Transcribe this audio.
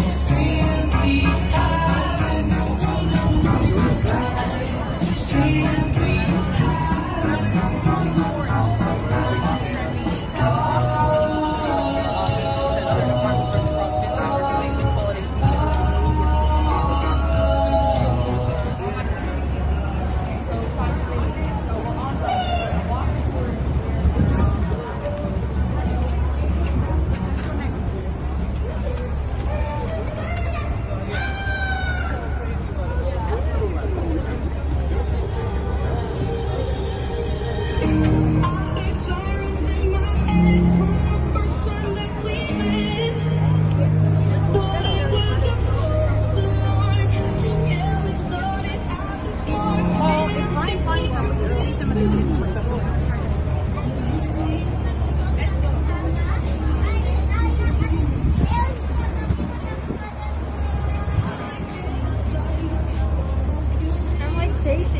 Simply Stacy.